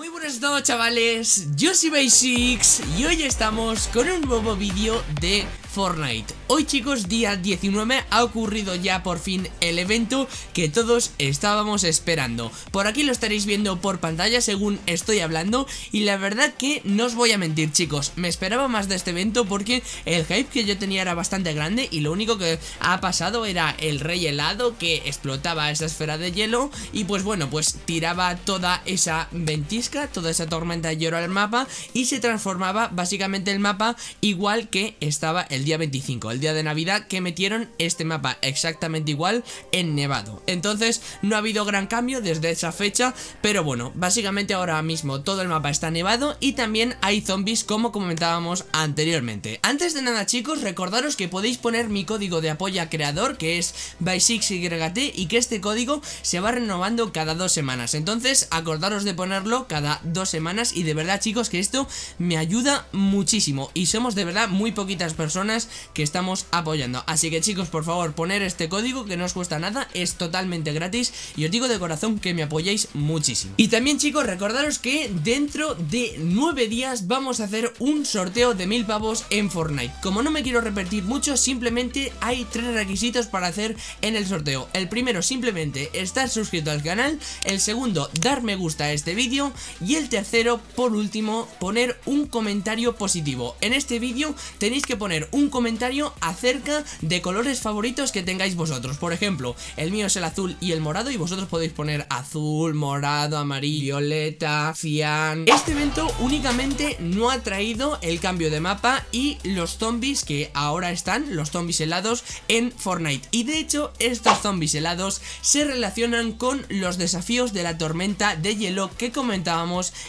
Muy buenas todos chavales, yo soy Basics y hoy estamos con un nuevo vídeo de Fortnite. Hoy chicos, día 19, ha ocurrido ya por fin el evento que todos estábamos esperando. Por aquí lo estaréis viendo por pantalla según estoy hablando Y la verdad que no os voy a mentir chicos, me esperaba más de este evento porque el hype que yo tenía era bastante grande Y lo único que ha pasado era el rey helado que explotaba esa esfera de hielo Y pues bueno, pues tiraba toda esa ventisca, toda esa tormenta hielo al mapa Y se transformaba básicamente el mapa igual que estaba el día 25, el día de Navidad, que metieron este mapa exactamente igual en Nevado. Entonces no ha habido gran cambio desde esa fecha, pero bueno, básicamente ahora mismo todo el mapa está nevado y también hay zombies como comentábamos anteriormente. Antes de nada chicos, recordaros que podéis poner mi código de apoyo a creador, que es by6yt, y que este código se va renovando cada dos semanas. Entonces acordaros de ponerlo cada dos semanas y de verdad chicos que esto me ayuda muchísimo. Y somos de verdad muy poquitas personas que estamos apoyando. Así que chicos, por favor, poner este código que no os cuesta nada, es totalmente gratis Y os digo de corazón que me apoyáis muchísimo. Y también chicos, recordaros que dentro de nueve días vamos a hacer un sorteo de mil pavos en Fortnite. Como no me quiero repetir mucho, simplemente hay tres requisitos para hacer en el sorteo. El primero, simplemente estar suscrito al canal. El segundo, dar me gusta a este vídeo Y el tercero, por último, poner un comentario positivo. En este vídeo tenéis que poner un comentario acerca de colores favoritos que tengáis vosotros. Por ejemplo, el mío es el azul y el morado y vosotros podéis poner azul, morado, amarillo, violeta, cian. Este evento únicamente no ha traído el cambio de mapa y los zombies que ahora están, los zombies helados en Fortnite. Y de hecho, estos zombies helados se relacionan con los desafíos de la tormenta de hielo que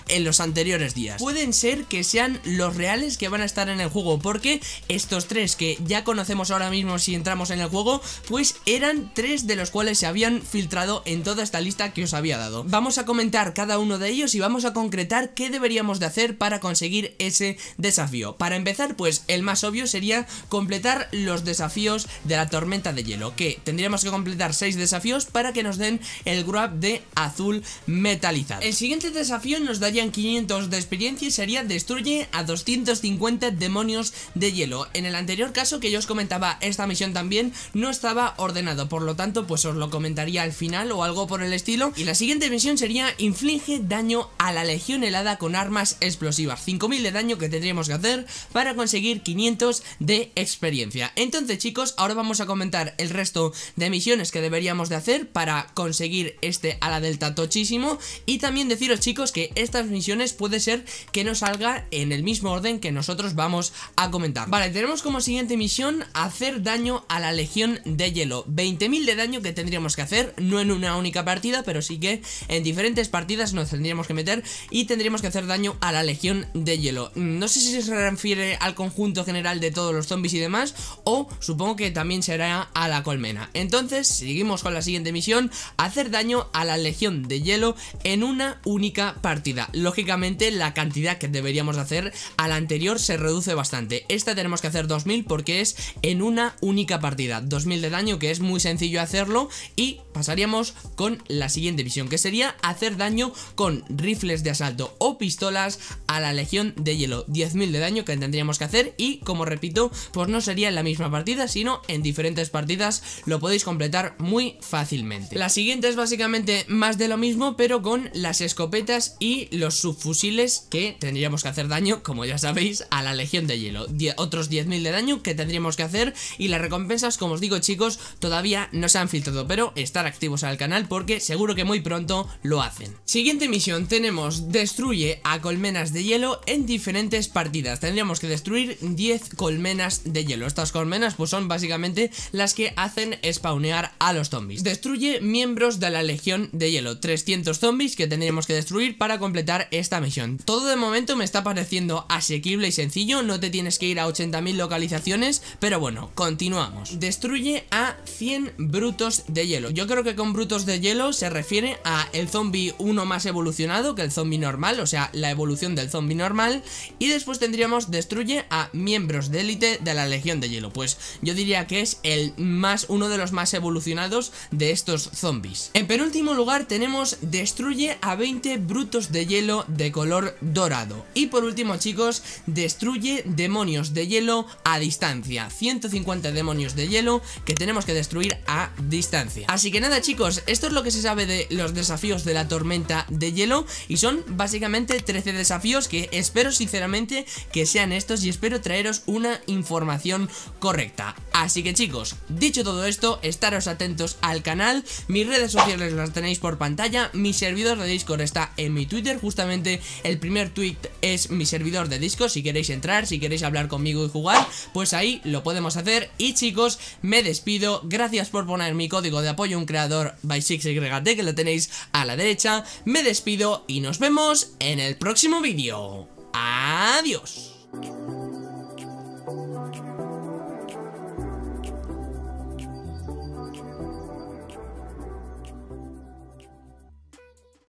en los anteriores días Pueden ser que sean los reales que van a estar en el juego porque estos tres que ya conocemos ahora mismo si entramos en el juego, pues eran tres de los cuales se habían filtrado en toda esta lista que os había dado. Vamos a comentar cada uno de ellos y vamos a concretar qué deberíamos de hacer para conseguir ese desafío. Para empezar, pues el más obvio sería completar los desafíos de la tormenta de hielo, que tendríamos que completar seis desafíos para que nos den el grab de azul metalizado. El siguiente desafío nos darían 500 de experiencia y sería destruye a 250 demonios de hielo. En el anterior caso que yo os comentaba esta misión también no estaba ordenado, por lo tanto pues os lo comentaría al final o algo por el estilo. Y la siguiente misión sería inflige daño a la legión helada con armas explosivas, 5000 de daño que tendríamos que hacer para conseguir 500 de experiencia. Entonces chicos, ahora vamos a comentar el resto de misiones que deberíamos de hacer para conseguir este a la delta tochísimo y también deciros chicos que estas misiones puede ser que no salga en el mismo orden que nosotros vamos a comentar. Vale, tenemos como siguiente misión hacer daño a la legión de hielo. 20.000 de daño que tendríamos que hacer No en una única partida, pero sí que en diferentes partidas nos tendríamos que meter Y tendríamos que hacer daño a la legión de hielo. No sé si se refiere al conjunto general de todos los zombies y demás O supongo que también será a la colmena. Entonces, seguimos con la siguiente misión Hacer daño a la legión de hielo en una única partida. Lógicamente la cantidad que deberíamos hacer a la anterior se reduce bastante. Esta tenemos que hacer 2000 porque es en una única partida. 2000 de daño que es muy sencillo hacerlo y pasaríamos con la siguiente misión que sería hacer daño con rifles de asalto o pistolas a la legión de hielo. 10.000 de daño que tendríamos que hacer y como repito pues no sería en la misma partida sino en diferentes partidas lo podéis completar muy fácilmente. La siguiente es básicamente más de lo mismo pero con las escopetas y los subfusiles que tendríamos que hacer daño como ya sabéis a la legión de hielo otros 10.000 de daño que tendríamos que hacer y las recompensas, como os digo chicos, todavía no se han filtrado, pero estar activos al canal porque seguro que muy pronto lo hacen. Siguiente misión, tenemos destruye a colmenas de hielo en diferentes partidas, tendríamos que destruir 10 colmenas de hielo, estas colmenas pues son básicamente las que hacen spawnear a los zombies. Destruye miembros de la legión de hielo, 300 zombies que tendríamos que destruir para completar esta misión. Todo de momento me está pareciendo asequible y sencillo, no te tienes que ir a 80.000 localizaciones Pero bueno, continuamos. Destruye a 100 brutos de hielo. Yo creo que con brutos de hielo se refiere a el zombie 1 más evolucionado que el zombie normal O sea, la evolución del zombie normal Y después tendríamos destruye a miembros de élite de la legión de hielo. Pues yo diría que es el más uno de los más evolucionados de estos zombies. En penúltimo lugar tenemos destruye a 20 brutos de hielo de color dorado. Y por último chicos, destruye demonios de hielo a distancia. 150 demonios de hielo que tenemos que destruir a distancia. Así que nada chicos, esto es lo que se sabe de los desafíos de la tormenta de hielo y son básicamente 13 desafíos que espero sinceramente que sean estos y espero traeros una información correcta. Así que chicos, dicho todo esto, estaros atentos al canal, mis redes sociales las tenéis por pantalla, mi servidor de Discord está en mi Twitter, justamente el primer tweet es mi servidor de Discord, si queréis entrar, si queréis hablar conmigo y jugar, pues ahí lo podemos hacer. Y chicos, me despido, gracias por poner mi código de apoyo a un creador by 6YT que lo tenéis a la derecha, me despido y nos vemos en el próximo vídeo. Adiós.